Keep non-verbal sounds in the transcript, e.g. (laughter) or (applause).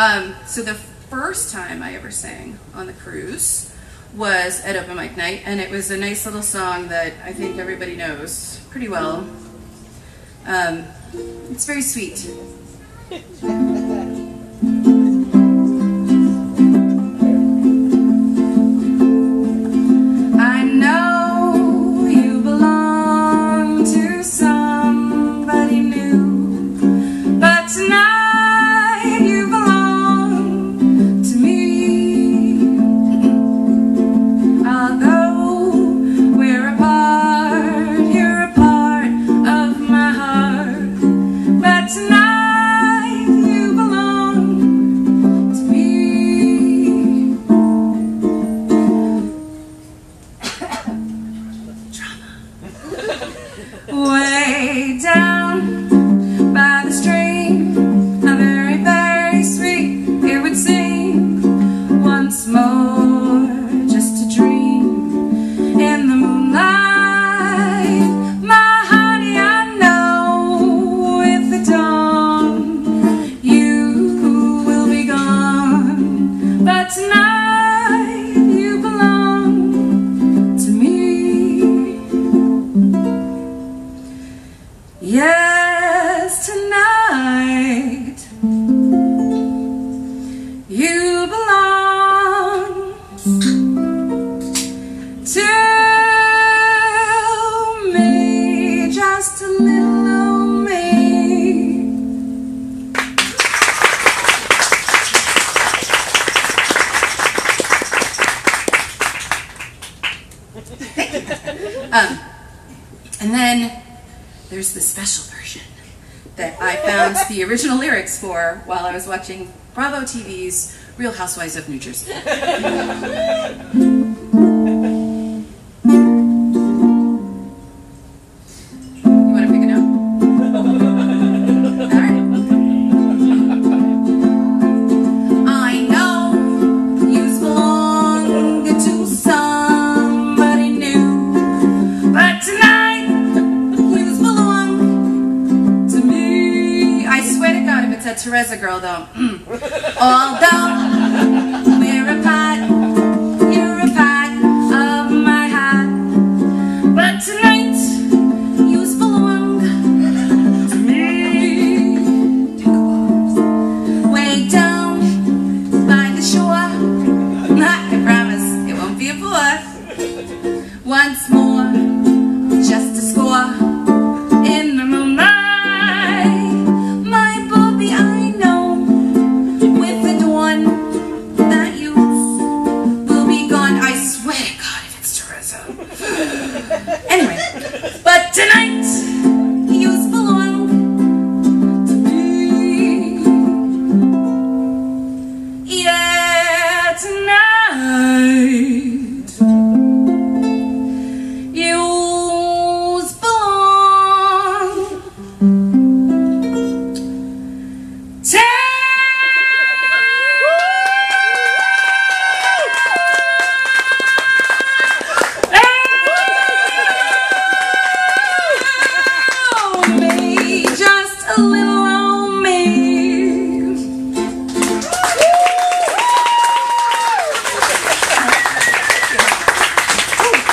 Um, so the first time I ever sang on the cruise was at Open Mic Night, and it was a nice little song that I think everybody knows pretty well. Um, it's very sweet. (laughs) Way down to me, just a little me. (laughs) um, and then there's the special version that I found the original lyrics for while I was watching Bravo TV's Real Housewives of New Jersey. (laughs) a Teresa girl, though. (clears throat) Although we're apart, you're a part of my heart, but tonight you belong to me. Way down by the shore. I promise it won't be a bore. Once